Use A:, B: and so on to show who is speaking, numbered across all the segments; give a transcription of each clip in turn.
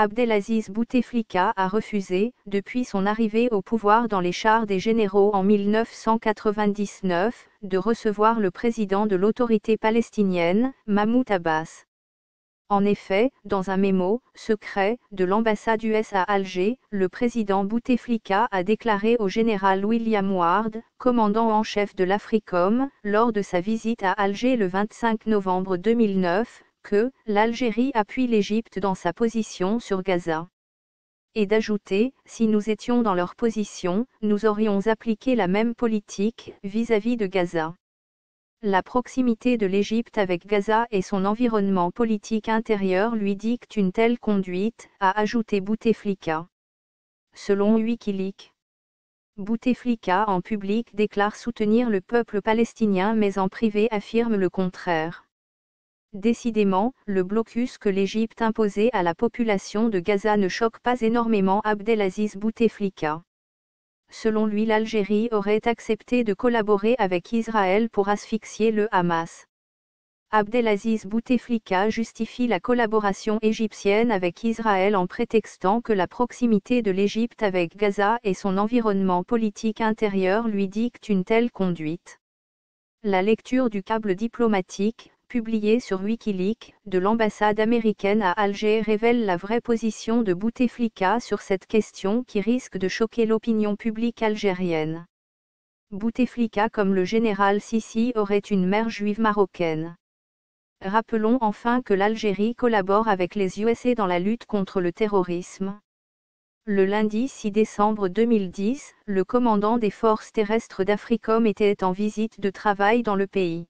A: Abdelaziz Bouteflika a refusé, depuis son arrivée au pouvoir dans les chars des généraux en 1999, de recevoir le président de l'autorité palestinienne, Mahmoud Abbas. En effet, dans un mémo secret de l'ambassade US à Alger, le président Bouteflika a déclaré au général William Ward, commandant en chef de l'Africom, lors de sa visite à Alger le 25 novembre 2009, que l'Algérie appuie l'Égypte dans sa position sur Gaza. Et d'ajouter, si nous étions dans leur position, nous aurions appliqué la même politique vis-à-vis -vis de Gaza. La proximité de l'Égypte avec Gaza et son environnement politique intérieur lui dictent une telle conduite, a ajouté Bouteflika. Selon Wikileaks, Bouteflika en public déclare soutenir le peuple palestinien mais en privé affirme le contraire. Décidément, le blocus que l'Égypte imposait à la population de Gaza ne choque pas énormément Abdelaziz Bouteflika. Selon lui l'Algérie aurait accepté de collaborer avec Israël pour asphyxier le Hamas. Abdelaziz Bouteflika justifie la collaboration égyptienne avec Israël en prétextant que la proximité de l'Égypte avec Gaza et son environnement politique intérieur lui dictent une telle conduite. La lecture du câble diplomatique, publié sur Wikileaks, de l'ambassade américaine à Alger révèle la vraie position de Bouteflika sur cette question qui risque de choquer l'opinion publique algérienne. Bouteflika comme le général Sissi aurait une mère juive marocaine. Rappelons enfin que l'Algérie collabore avec les USA dans la lutte contre le terrorisme. Le lundi 6 décembre 2010, le commandant des forces terrestres d'Africom était en visite de travail dans le pays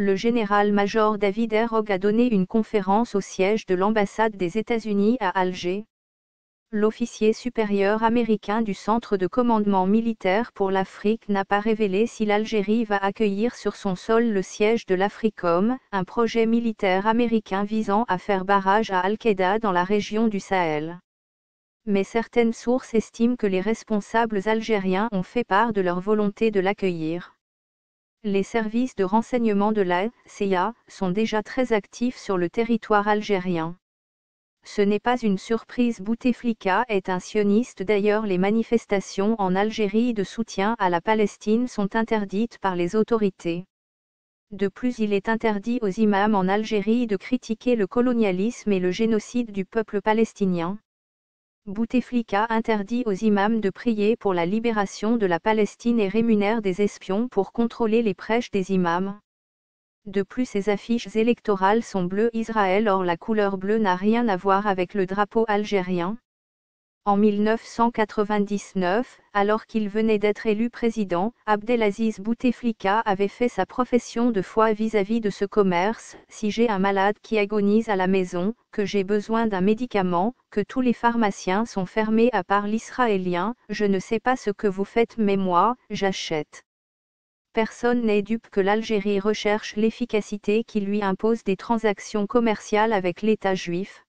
A: le général-major David Herog a donné une conférence au siège de l'ambassade des États-Unis à Alger. L'officier supérieur américain du Centre de commandement militaire pour l'Afrique n'a pas révélé si l'Algérie va accueillir sur son sol le siège de l'Africom, un projet militaire américain visant à faire barrage à Al-Qaïda dans la région du Sahel. Mais certaines sources estiment que les responsables algériens ont fait part de leur volonté de l'accueillir. Les services de renseignement de la CIA sont déjà très actifs sur le territoire algérien. Ce n'est pas une surprise Bouteflika est un sioniste d'ailleurs les manifestations en Algérie de soutien à la Palestine sont interdites par les autorités. De plus il est interdit aux imams en Algérie de critiquer le colonialisme et le génocide du peuple palestinien. Bouteflika interdit aux imams de prier pour la libération de la Palestine et rémunère des espions pour contrôler les prêches des imams. De plus ses affiches électorales sont bleues Israël or la couleur bleue n'a rien à voir avec le drapeau algérien. En 1999, alors qu'il venait d'être élu président, Abdelaziz Bouteflika avait fait sa profession de foi vis-à-vis de ce commerce, si j'ai un malade qui agonise à la maison, que j'ai besoin d'un médicament, que tous les pharmaciens sont fermés à part l'israélien, je ne sais pas ce que vous faites mais moi, j'achète. Personne n'est dupe que l'Algérie recherche l'efficacité qui lui impose des transactions commerciales avec l'État juif,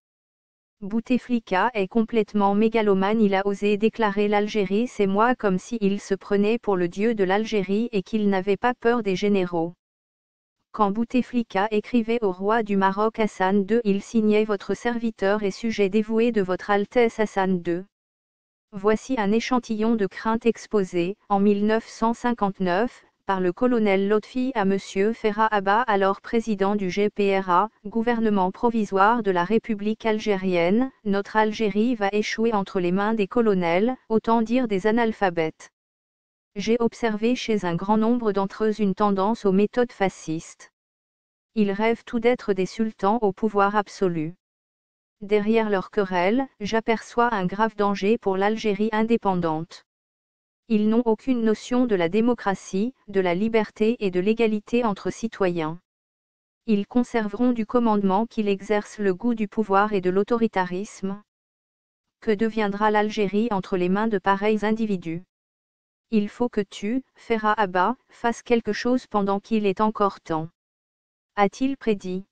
A: Bouteflika est complètement mégalomane il a osé déclarer l'Algérie c'est moi comme s'il se prenait pour le dieu de l'Algérie et qu'il n'avait pas peur des généraux. Quand Bouteflika écrivait au roi du Maroc Hassan II il signait votre serviteur et sujet dévoué de votre Altesse Hassan II. Voici un échantillon de crainte exposé, en 1959, le colonel Lotfi à M. Ferra Abba alors président du GPRA, gouvernement provisoire de la République algérienne, notre Algérie va échouer entre les mains des colonels, autant dire des analphabètes. J'ai observé chez un grand nombre d'entre eux une tendance aux méthodes fascistes. Ils rêvent tout d'être des sultans au pouvoir absolu. Derrière leur querelle, j'aperçois un grave danger pour l'Algérie indépendante. Ils n'ont aucune notion de la démocratie, de la liberté et de l'égalité entre citoyens. Ils conserveront du commandement qu'il exerce le goût du pouvoir et de l'autoritarisme. Que deviendra l'Algérie entre les mains de pareils individus? Il faut que tu, Ferra Abba, fasses quelque chose pendant qu'il est encore temps. A-t-il prédit?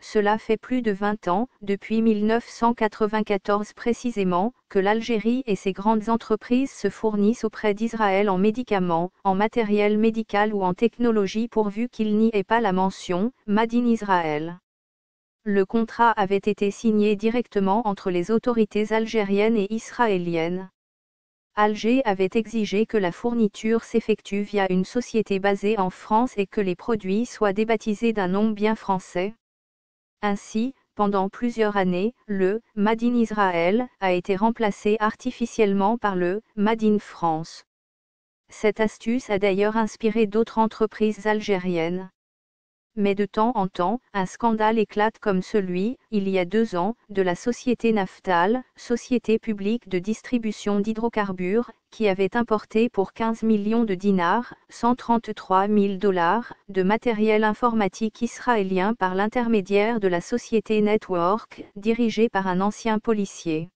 A: Cela fait plus de 20 ans, depuis 1994 précisément, que l'Algérie et ses grandes entreprises se fournissent auprès d'Israël en médicaments, en matériel médical ou en technologie pourvu qu'il n'y ait pas la mention Made in Israël. Le contrat avait été signé directement entre les autorités algériennes et israéliennes. Alger avait exigé que la fourniture s'effectue via une société basée en France et que les produits soient débaptisés d'un nom bien français. Ainsi, pendant plusieurs années, le Made in Israël a été remplacé artificiellement par le Made in France. Cette astuce a d'ailleurs inspiré d'autres entreprises algériennes mais de temps en temps, un scandale éclate comme celui, il y a deux ans, de la société Naftal, société publique de distribution d'hydrocarbures, qui avait importé pour 15 millions de dinars, 133 000 dollars, de matériel informatique israélien par l'intermédiaire de la société Network, dirigée par un ancien policier.